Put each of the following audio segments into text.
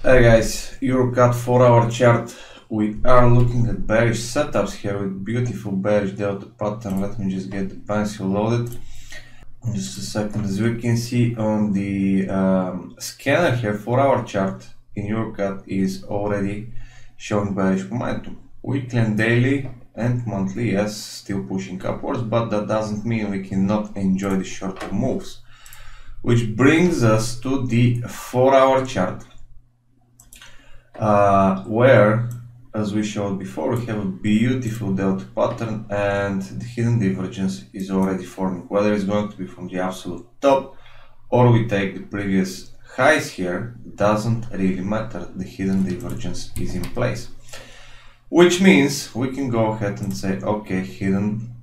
Hey guys, EURCAD 4 hour chart. We are looking at bearish setups here with beautiful bearish delta pattern. Let me just get the pencil loaded. Just a second. As we can see on the um, scanner here, 4 hour chart in EURCAD is already showing bearish momentum. Weekly and daily and monthly, yes, still pushing upwards, but that doesn't mean we cannot enjoy the shorter moves. Which brings us to the 4 hour chart uh, where, as we showed before, we have a beautiful delta pattern and the hidden divergence is already forming. Whether it's going to be from the absolute top or we take the previous highs here, doesn't really matter. The hidden divergence is in place. Which means we can go ahead and say, okay, hidden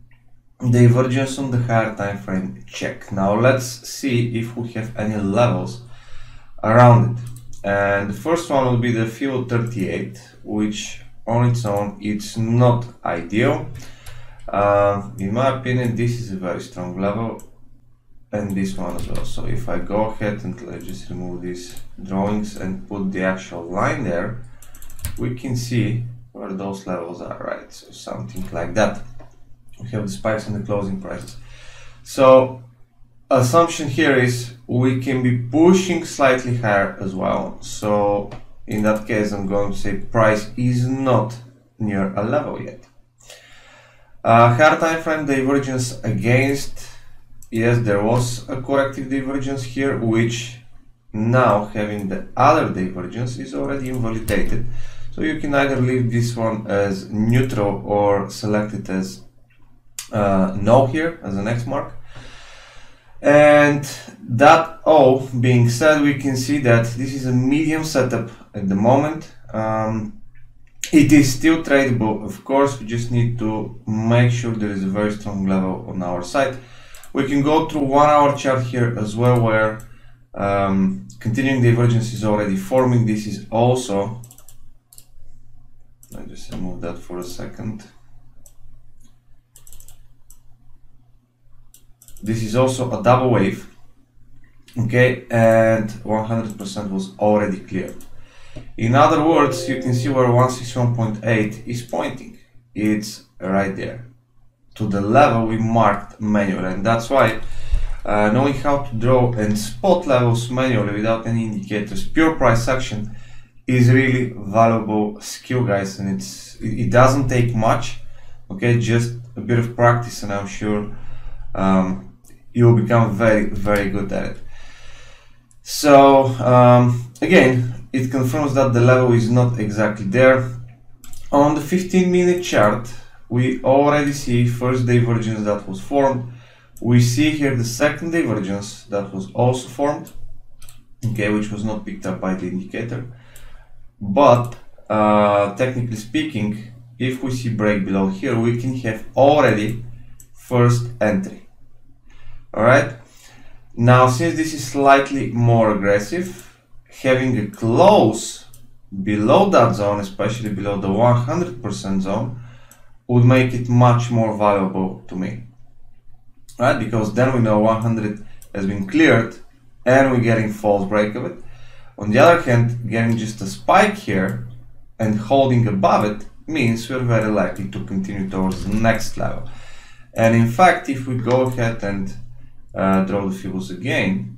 divergence on the higher time frame, check. Now let's see if we have any levels around it and the first one will be the fuel 38 which on its own it's not ideal. Uh, in my opinion this is a very strong level and this one as well. So if I go ahead and let's just remove these drawings and put the actual line there we can see where those levels are right? So something like that. We have the spikes and the closing prices. So assumption here is we can be pushing slightly higher as well. So in that case, I'm going to say price is not near a level yet. Uh, higher time frame divergence against, yes, there was a corrective divergence here, which now having the other divergence is already invalidated. So you can either leave this one as neutral or select it as uh, no here as the next mark. And that all being said, we can see that this is a medium setup at the moment. Um, it is still tradable, of course, we just need to make sure there is a very strong level on our side. We can go through one hour chart here as well, where um, continuing divergence is already forming. This is also, I just remove that for a second. This is also a double wave, okay, and 100% was already cleared. In other words, you can see where 161.8 is pointing. It's right there to the level we marked manually, and that's why uh, knowing how to draw and spot levels manually without any indicators, pure price action is really valuable skill, guys, and it's it, doesn't take much. Okay, just a bit of practice, and I'm sure um, you will become very, very good at it. So um, again, it confirms that the level is not exactly there. On the 15 minute chart, we already see first divergence that was formed. We see here the second divergence that was also formed, okay, which was not picked up by the indicator. But uh, technically speaking, if we see break below here, we can have already first entry all right now since this is slightly more aggressive having a close below that zone especially below the 100% zone would make it much more valuable to me. Right because then we know 100 has been cleared and we're getting false break of it. On the other hand getting just a spike here and holding above it means we're very likely to continue towards the next level. And in fact if we go ahead and uh, draw the figures again,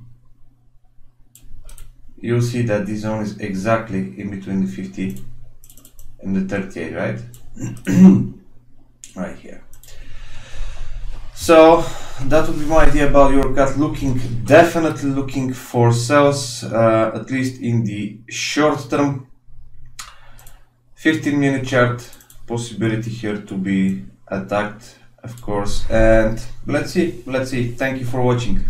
you'll see that this zone is exactly in between the 50 and the 38, right? right here. So that would be my idea about your EURCAD. Looking, definitely looking for sales, uh, at least in the short term. 15 minute chart possibility here to be attacked of course. And let's see let's see. Thank you for watching